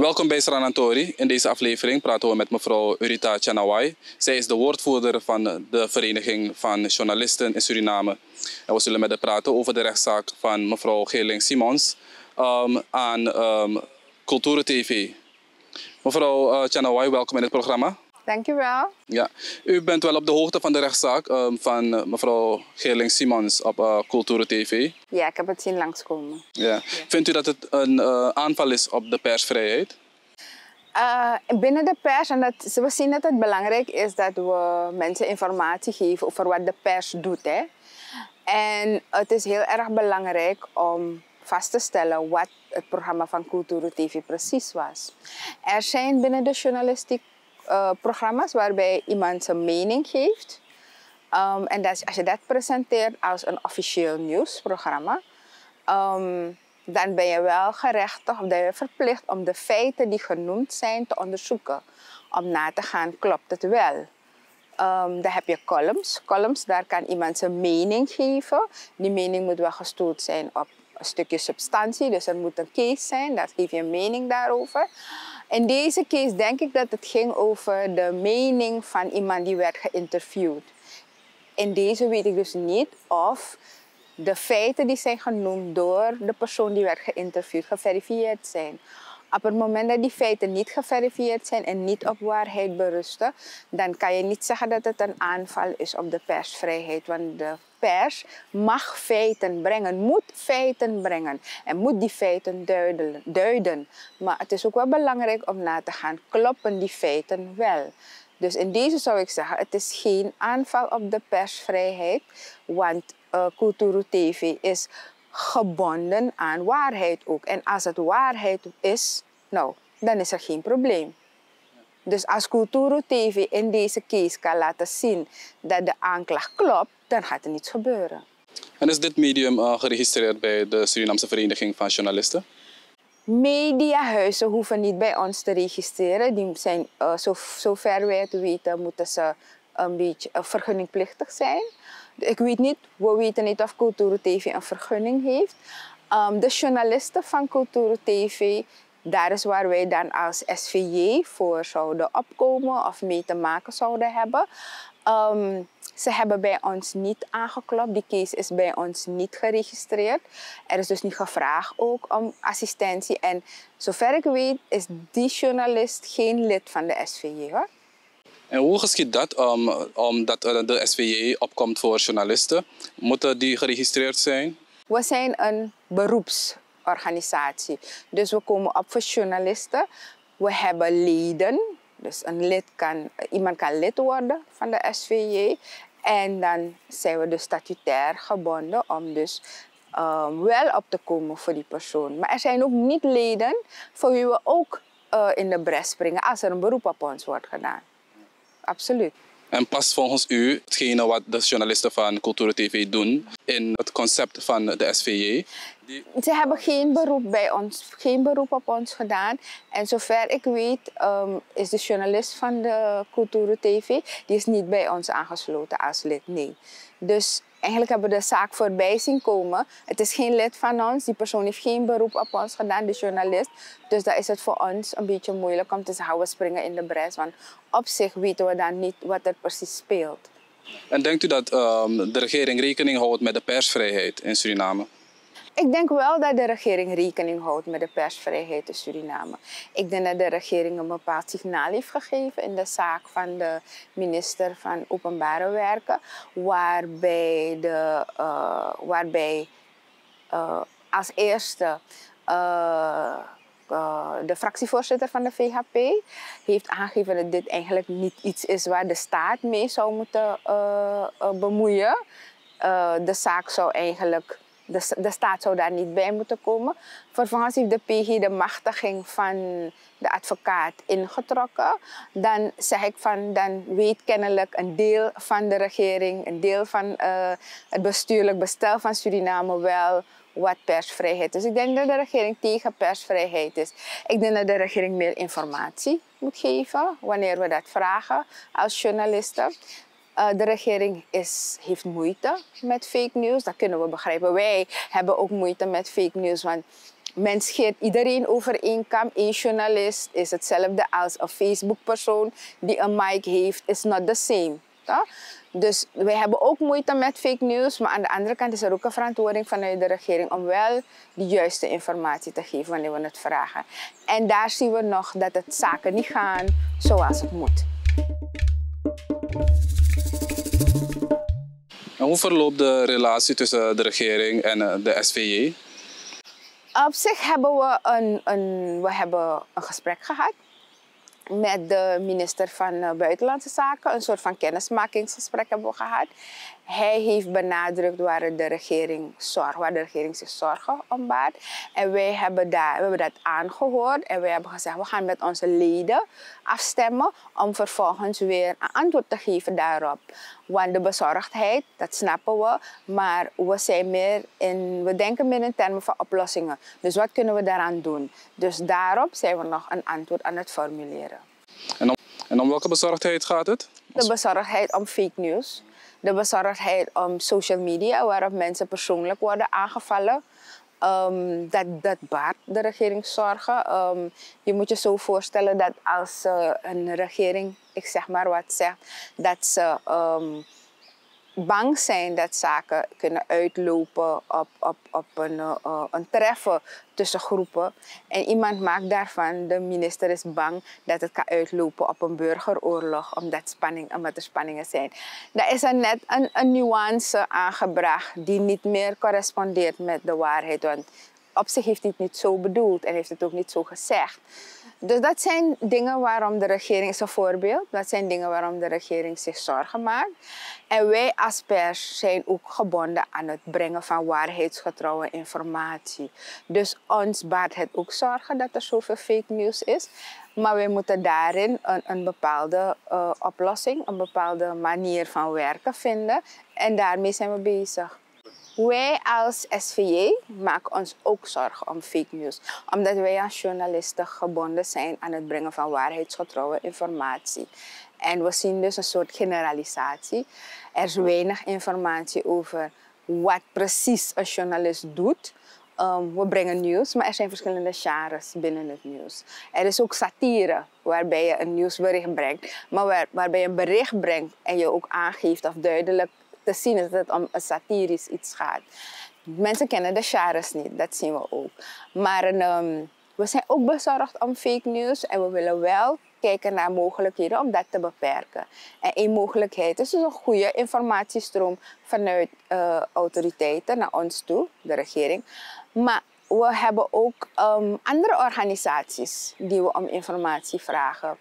Welkom bij Sranantori. In deze aflevering praten we met mevrouw Urita Chanawai. Zij is de woordvoerder van de Vereniging van Journalisten in Suriname. En we zullen met haar praten over de rechtszaak van mevrouw Geerling Simons um, aan um, Culture TV. Mevrouw uh, Chanawai, welkom in het programma. Dankjewel. Ja, u bent wel op de hoogte van de rechtszaak um, van uh, mevrouw Geerling Simons op uh, Culture TV. Ja, ik heb het zien langskomen. Ja. ja. Vindt u dat het een uh, aanval is op de persvrijheid? Binnen de pers, en dat, we zien dat het belangrijk is dat we mensen informatie geven over wat de pers doet. Hè. En het is heel erg belangrijk om vast te stellen wat het programma van Culture TV precies was. Er zijn binnen de journalistiek uh, programma's waarbij iemand zijn mening geeft. Um, en als je dat presenteert als een officieel nieuwsprogramma, um, dan ben je wel gerechtigd of ben je verplicht om de feiten die genoemd zijn te onderzoeken. Om na te gaan, klopt het wel? Um, dan heb je columns. Columns, daar kan iemand zijn mening geven. Die mening moet wel gestoeld zijn op een stukje substantie. Dus er moet een case zijn, daar geef je een mening daarover. In deze case denk ik dat het ging over de mening van iemand die werd geïnterviewd. In deze weet ik dus niet of de feiten die zijn genoemd door de persoon die werd geïnterviewd geverifieerd zijn. Op het moment dat die feiten niet geverifieerd zijn en niet op waarheid berusten, dan kan je niet zeggen dat het een aanval is op de persvrijheid. Want de pers mag feiten brengen, moet feiten brengen en moet die feiten duiden. duiden. Maar het is ook wel belangrijk om na te gaan, kloppen die feiten wel? Dus in deze zou ik zeggen, het is geen aanval op de persvrijheid, want uh, Culturo TV is gebonden aan waarheid ook. En als het waarheid is, nou, dan is er geen probleem. Dus als Culturo TV in deze case kan laten zien dat de aanklacht klopt, dan gaat er niets gebeuren. En is dit medium uh, geregistreerd bij de Surinaamse Vereniging van Journalisten? Mediahuizen hoeven niet bij ons te registreren. Die zijn, uh, zo, zover wij het weten, moeten ze een beetje uh, vergunningplichtig zijn. Ik weet niet, we weten niet of Culture TV een vergunning heeft. Um, de journalisten van Culture TV, daar is waar wij dan als SVJ voor zouden opkomen of mee te maken zouden hebben. Um, ze hebben bij ons niet aangeklopt. Die case is bij ons niet geregistreerd. Er is dus niet gevraagd ook om assistentie. En zover ik weet is die journalist geen lid van de SVJ hoor. En hoe geschiet dat? Um, omdat de SVJ opkomt voor journalisten. Moeten die geregistreerd zijn? We zijn een beroepsorganisatie. Dus we komen op voor journalisten. We hebben leden. Dus een lid kan, iemand kan lid worden van de SVJ. En dan zijn we dus statutair gebonden om dus um, wel op te komen voor die persoon. Maar er zijn ook niet leden voor wie we ook uh, in de bres springen als er een beroep op ons wordt gedaan absoluut. En past volgens u hetgene wat de journalisten van Culture TV doen in het concept van de SVJ? Die... Ze hebben geen beroep bij ons, geen beroep op ons gedaan. En zover ik weet um, is de journalist van de Culture TV, die is niet bij ons aangesloten als lid, nee. Dus eigenlijk hebben we de zaak voorbij zien komen. Het is geen lid van ons. Die persoon heeft geen beroep op ons gedaan, de journalist. Dus dan is het voor ons een beetje moeilijk om te zeggen, we springen in de bres. Want op zich weten we dan niet wat er precies speelt. En denkt u dat um, de regering rekening houdt met de persvrijheid in Suriname? Ik denk wel dat de regering rekening houdt met de persvrijheid in Suriname. Ik denk dat de regering een bepaald signaal heeft gegeven in de zaak van de minister van Openbare Werken, waarbij, de, uh, waarbij uh, als eerste uh, de fractievoorzitter van de VHP heeft aangegeven dat dit eigenlijk niet iets is waar de staat mee zou moeten bemoeien. de zaak zou eigenlijk de, staat zou daar niet bij moeten komen. Vervolgens heeft de PG de machtiging van de advocaat ingetrokken. Dan zeg ik van, dan weet kennelijk een deel van de regering, een deel van uh, het bestuurlijk bestel van Suriname wel wat persvrijheid is. Ik denk dat de regering tegen persvrijheid is. Ik denk dat de regering meer informatie moet geven wanneer we dat vragen als journalisten. Uh, de regering is, heeft moeite met fake news, dat kunnen we begrijpen. Wij hebben ook moeite met fake news, want men scheert iedereen over één kam. Eén journalist is hetzelfde als een Facebook-persoon die een mic heeft, is not the same. Ja? Dus wij hebben ook moeite met fake news, maar aan de andere kant is er ook een verantwoording vanuit de regering om wel de juiste informatie te geven wanneer we het vragen. En daar zien we nog dat het zaken niet gaan zoals het moet. Hoe verloopt de relatie tussen de regering en eh, de SVJ? Op zich hebben we een, een, we hebben een gesprek gehad met de minister van eh, Buitenlandse Zaken. Een soort van kennismakingsgesprek hebben we gehad. Hij heeft benadrukt waar de regering, zorg, waar de regering zich zorgen om baart. En wij hebben, daar, we hebben dat aangehoord en wij hebben gezegd, we gaan met onze leden afstemmen om vervolgens weer een antwoord te geven daarop. Want de bezorgdheid, dat snappen we, maar we, zijn meer in, we denken meer in termen van oplossingen. Dus wat kunnen we daaraan doen? Dus daarop zijn we nog een antwoord aan het formuleren. En om, en om welke bezorgdheid gaat het? De bezorgdheid om fake news de bezorgdheid om social media, waarop mensen persoonlijk worden aangevallen. Um, dat, dat baart de regering zorgen. Um, je moet je zo voorstellen dat als uh, een regering, ik zeg maar wat zegt, dat ze um, bang zijn dat zaken kunnen uitlopen op, op, op een, uh, een treffen tussen groepen. En iemand maakt daarvan, de minister is bang dat het kan uitlopen op een burgeroorlog omdat, spanning, omdat er spanningen zijn. Daar is er net een, een nuance aangebracht die niet meer correspondeert met de waarheid. Want op zich heeft hij het niet zo bedoeld en heeft het ook niet zo gezegd. Dus dat zijn dingen waarom de regering is voorbeeld. Dat zijn dingen waarom de regering zich zorgen maakt. En wij als pers zijn ook gebonden aan het brengen van waarheidsgetrouwe informatie. Dus ons baart het ook zorgen dat er zoveel fake news is. Maar wij moeten daarin een, een bepaalde uh, oplossing, een bepaalde manier van werken vinden. En daarmee zijn we bezig. Wij als SVJ maken ons ook zorgen om fake news, omdat wij als journalisten gebonden zijn aan het brengen van waarheidsgetrouwe informatie. En we zien dus een soort generalisatie. Er is weinig informatie over wat precies een journalist doet. Um, we brengen nieuws, maar er zijn verschillende genres binnen het nieuws. Er is ook satire, waarbij je een nieuwsbericht brengt, maar waar, waarbij je een bericht brengt en je ook aangeeft of duidelijk te zien is dat het om een satirisch iets gaat. Mensen kennen de genres niet, dat zien we ook. Maar um, we zijn ook bezorgd om fake news en we willen wel kijken naar mogelijkheden om dat te beperken. En één mogelijkheid is dus een goede informatiestroom vanuit uh, autoriteiten naar ons toe, de regering. Maar we hebben ook um, andere organisaties die we om informatie vragen.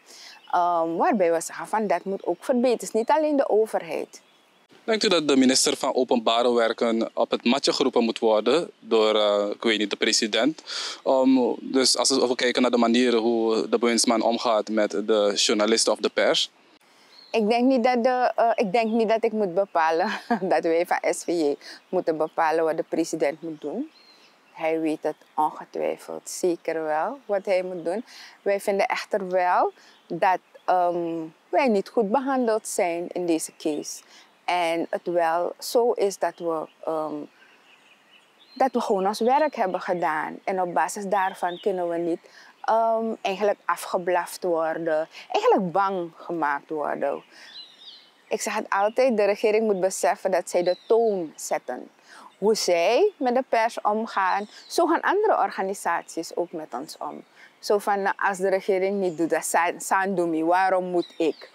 Um, waarbij we zeggen van dat moet ook verbeteren. Het is niet alleen de overheid. Denkt u dat de minister van Openbare Werken op het matje geroepen moet worden door, uh, ik weet niet, de president? Dus als we kijken naar de manier hoe de bewindsman omgaat met de journalisten of de pers. Ik denk niet dat, de, uh, ik, denk niet dat ik moet bepalen, dat wij van SVJ moeten bepalen wat de president moet doen. Hij weet het ongetwijfeld zeker wel wat hij moet doen. Wij vinden echter wel dat um, wij niet goed behandeld zijn in deze case. En het wel zo is dat we, um, dat we gewoon ons werk hebben gedaan. En op basis daarvan kunnen we niet um, eigenlijk afgeblaft worden, eigenlijk bang gemaakt worden. Ik zeg het altijd, de regering moet beseffen dat zij de toon zetten. Hoe zij met de pers omgaan, zo gaan andere organisaties ook met ons om. Zo van, nou, als de regering niet doet, dat zijn waarom moet ik?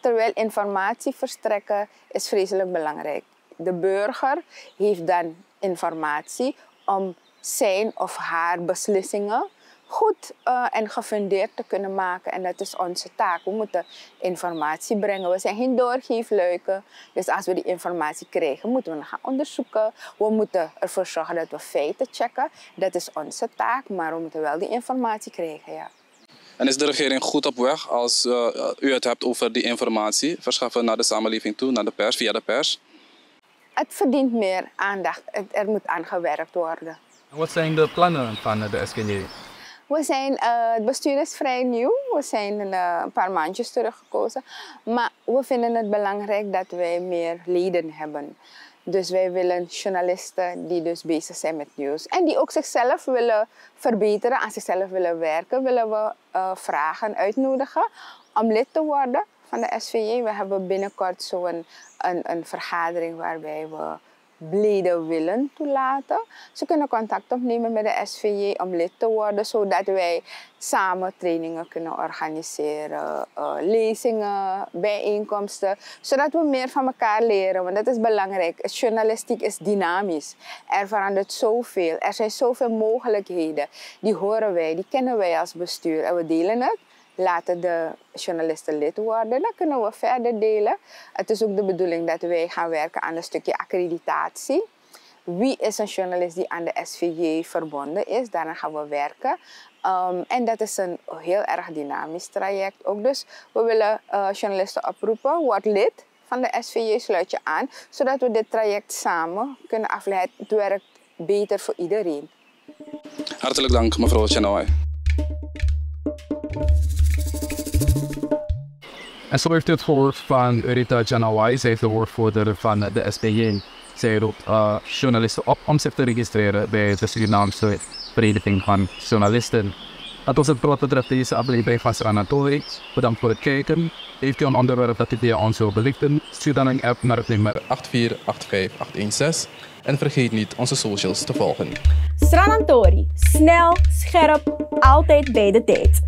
Terwijl informatie verstrekken is vreselijk belangrijk. De burger heeft dan informatie om zijn of haar beslissingen goed uh, en gefundeerd te kunnen maken. En dat is onze taak. We moeten informatie brengen. We zijn geen doorgeefluiken. Dus als we die informatie krijgen, moeten we gaan onderzoeken. We moeten ervoor zorgen dat we feiten checken. Dat is onze taak, maar we moeten wel die informatie krijgen. Ja. En is de regering goed op weg als uh, u het hebt over die informatie verschaffen naar de samenleving toe, naar de pers, via de pers? Het verdient meer aandacht. er moet aan gewerkt worden. Wat zijn de plannen van de SKJ? We zijn, uh, het bestuur is vrij nieuw. We zijn uh, een paar maandjes teruggekozen. Maar we vinden het belangrijk dat wij meer leden hebben. Dus wij willen journalisten die dus bezig zijn met nieuws. En die ook zichzelf willen verbeteren, aan zichzelf willen werken, willen we uh, vragen, uitnodigen om lid te worden van de SVJ. We hebben binnenkort zo'n een, een, een vergadering waarbij we leden willen toelaten. Ze kunnen contact opnemen met de SVJ om lid te worden, zodat wij samen trainingen kunnen organiseren, uh, lezingen, bijeenkomsten, zodat we meer van elkaar leren. Want dat is belangrijk. Journalistiek is dynamisch. Er verandert zoveel. Er zijn zoveel mogelijkheden. Die horen wij, die kennen wij als bestuur en we delen het laten de journalisten lid worden. Dan kunnen we verder delen. Het is ook de bedoeling dat wij gaan werken aan een stukje accreditatie. Wie is een journalist die aan de SVJ verbonden is? Daarna gaan we werken. Um, en dat is een heel erg dynamisch traject ook. Dus we willen uh, journalisten oproepen, word lid van de SVJ, sluit je aan, zodat we dit traject samen kunnen afleiden. Het werkt beter voor iedereen. Hartelijk dank, mevrouw Chanawai. En zo heeft het gehoord van Rita Janawai, zij is de woordvoerder van de SPJ. Zij roept uh, journalisten op om zich te registreren bij de Surinaamse Vereniging van Journalisten. Dat was het wat betreft deze aflevering van Sanatori. Bedankt voor het kijken. Heeft u een onderwerp dat u via ons wil belichten? Stuur dan een app naar het nummer 8485816 en vergeet niet onze socials te volgen. Stranantori. Snel, scherp, altijd bij de tijd.